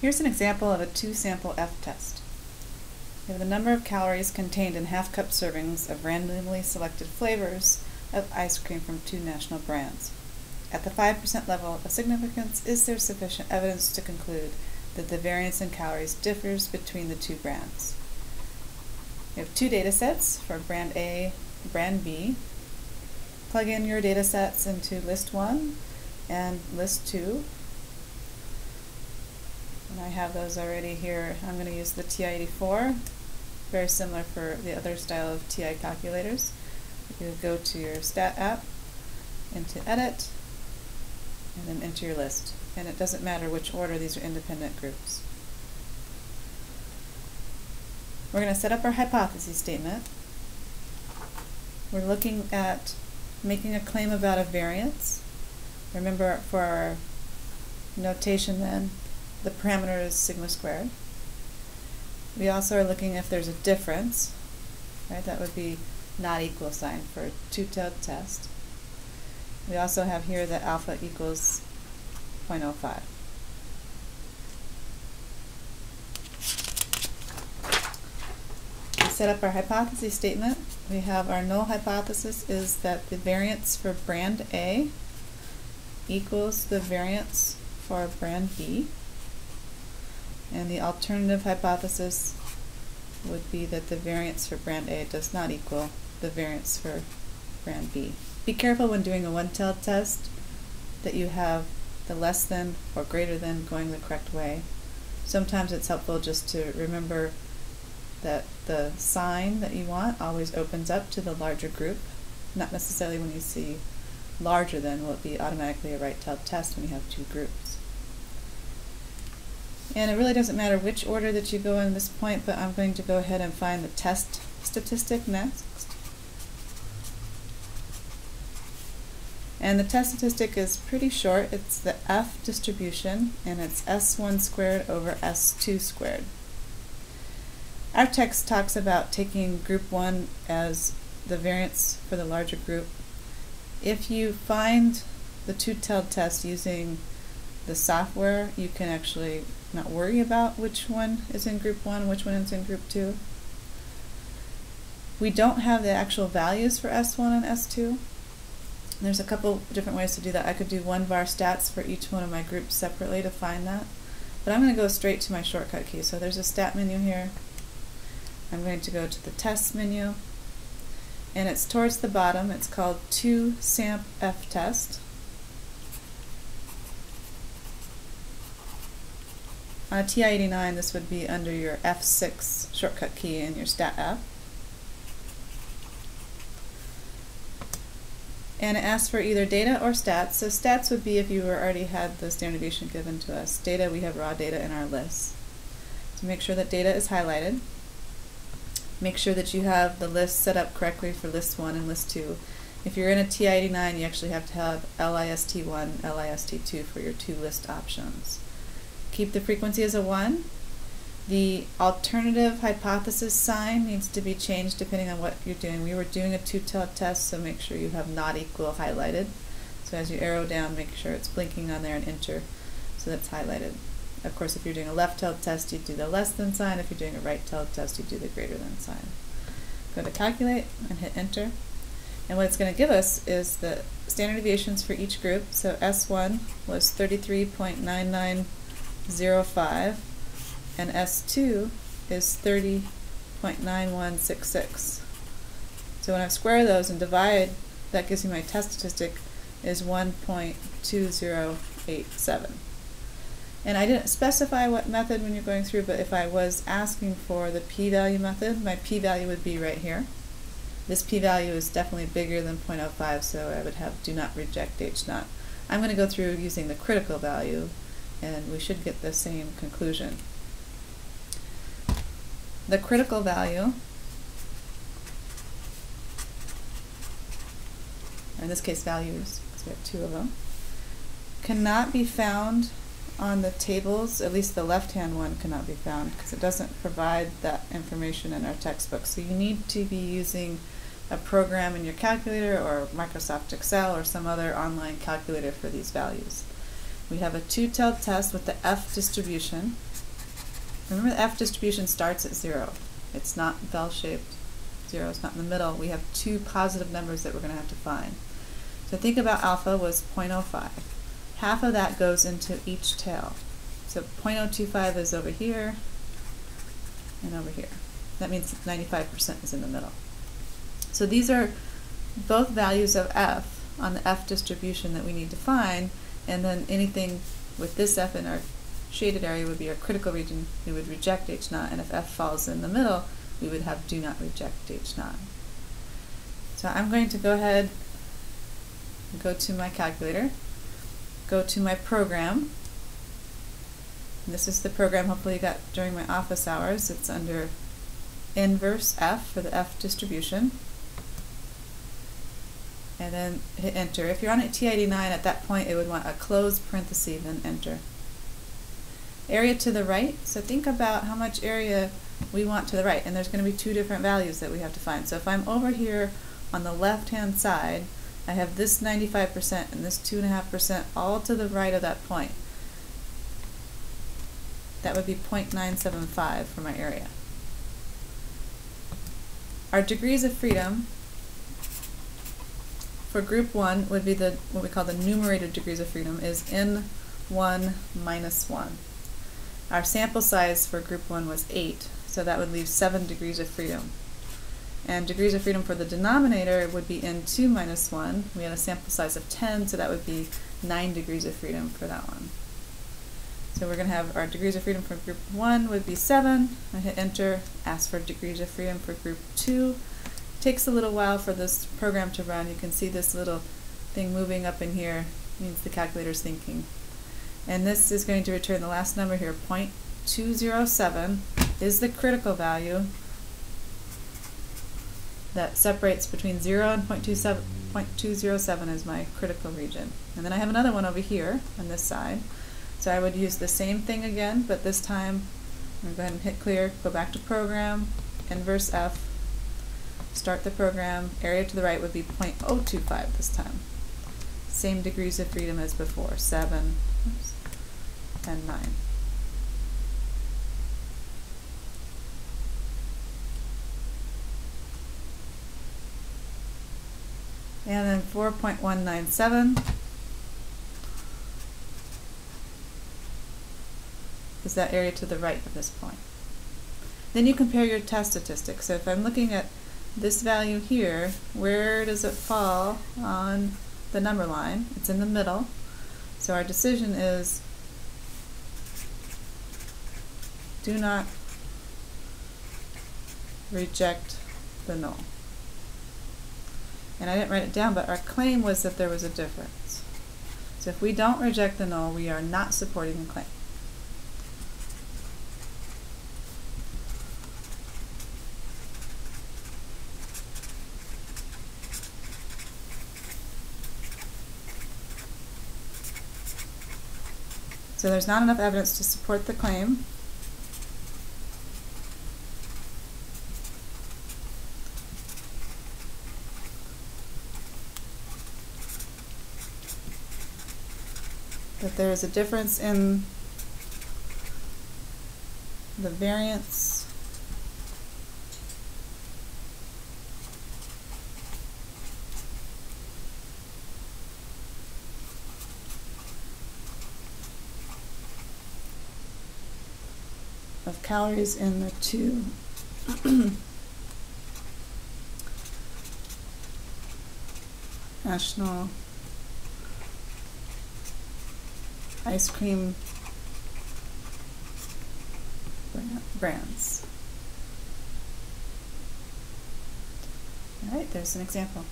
Here's an example of a two-sample F-test. We have the number of calories contained in half-cup servings of randomly selected flavors of ice cream from two national brands. At the 5% level of significance, is there sufficient evidence to conclude that the variance in calories differs between the two brands? We have two data sets for brand A and brand B. Plug in your data sets into list 1 and list 2 and I have those already here. I'm going to use the TI-84, very similar for the other style of TI calculators. You go to your stat app, into edit, and then enter your list. And it doesn't matter which order, these are independent groups. We're going to set up our hypothesis statement. We're looking at making a claim about a variance. Remember for our notation then, the parameter is sigma squared. We also are looking if there's a difference, right? That would be not equal sign for a two-tailed test. We also have here that alpha equals 0.05. We set up our hypothesis statement. We have our null hypothesis is that the variance for brand A equals the variance for brand B. And the alternative hypothesis would be that the variance for brand A does not equal the variance for brand B. Be careful when doing a one-tailed test that you have the less than or greater than going the correct way. Sometimes it's helpful just to remember that the sign that you want always opens up to the larger group. Not necessarily when you see larger than will it be automatically a right-tailed test when you have two groups. And it really doesn't matter which order that you go in this point, but I'm going to go ahead and find the test statistic next. And the test statistic is pretty short. It's the F distribution, and it's S1 squared over S2 squared. Our text talks about taking group 1 as the variance for the larger group. If you find the two-tailed test using the software, you can actually not worry about which one is in group 1, which one is in group 2. We don't have the actual values for S1 and S2. There's a couple different ways to do that. I could do one var stats for each one of my groups separately to find that. But I'm going to go straight to my shortcut key. So there's a stat menu here. I'm going to go to the test menu. And it's towards the bottom. It's called 2SAMP F test. On a TI-89, this would be under your F6 shortcut key in your stat app. And it asks for either data or stats. So stats would be if you already had the standard deviation given to us. Data, we have raw data in our list. So make sure that data is highlighted. Make sure that you have the list set up correctly for list 1 and list 2. If you're in a TI-89, you actually have to have LIST1, LIST2 for your two list options keep the frequency as a 1. The alternative hypothesis sign needs to be changed depending on what you're doing. We were doing a two-tailed test, so make sure you have not equal highlighted. So as you arrow down, make sure it's blinking on there and enter, so that's highlighted. Of course, if you're doing a left-tailed test, you do the less than sign. If you're doing a right-tailed test, you do the greater than sign. Go to calculate and hit enter. And what it's going to give us is the standard deviations for each group. So S1 was 33.99 0.05 and S2 is 30.9166. So when I square those and divide, that gives me my test statistic is 1.2087. And I didn't specify what method when you're going through, but if I was asking for the p-value method, my p-value would be right here. This p-value is definitely bigger than 0.05, so I would have do not reject H naught. I'm going to go through using the critical value and we should get the same conclusion. The critical value, in this case values, because we have two of them, cannot be found on the tables, at least the left-hand one cannot be found because it doesn't provide that information in our textbook. So you need to be using a program in your calculator or Microsoft Excel or some other online calculator for these values. We have a two-tailed test with the F distribution. Remember the F distribution starts at zero. It's not bell-shaped. Zero is not in the middle. We have two positive numbers that we're going to have to find. So think about alpha was 0.05. Half of that goes into each tail. So 0.025 is over here and over here. That means 95% is in the middle. So these are both values of f on the f distribution that we need to find, and then anything with this f in our shaded area would be our critical region. We would reject H naught, and if f falls in the middle, we would have do not reject H naught. So I'm going to go ahead and go to my calculator, go to my program. This is the program hopefully you got during my office hours. It's under inverse f for the f distribution and then hit enter. If you're on a TI-89 at that point it would want a close parenthesis then enter. Area to the right, so think about how much area we want to the right and there's going to be two different values that we have to find. So if I'm over here on the left hand side I have this 95% and this 2.5% all to the right of that point. That would be 0.975 for my area. Our degrees of freedom for group 1 would be the what we call the numerator degrees of freedom is n1 minus 1. Our sample size for group 1 was 8, so that would leave 7 degrees of freedom. And degrees of freedom for the denominator would be n2 minus 1. We had a sample size of 10, so that would be 9 degrees of freedom for that one. So we're going to have our degrees of freedom for group 1 would be 7. I hit enter, ask for degrees of freedom for group 2 takes a little while for this program to run. You can see this little thing moving up in here means the calculator's thinking. And this is going to return the last number here, 0.207 is the critical value that separates between 0 and 0.27, 0.207 is my critical region. And then I have another one over here on this side. So I would use the same thing again, but this time I'm going to go ahead and hit clear, go back to program, inverse F, start the program, area to the right would be 0.025 this time. Same degrees of freedom as before, 7 and 9. And then 4.197 is that area to the right of this point. Then you compare your test statistics. So if I'm looking at this value here, where does it fall on the number line? It's in the middle. So our decision is do not reject the null. And I didn't write it down, but our claim was that there was a difference. So if we don't reject the null, we are not supporting the claim. So there's not enough evidence to support the claim. That there is a difference in the variance of calories in the two national ice cream brands. All right, there's an example.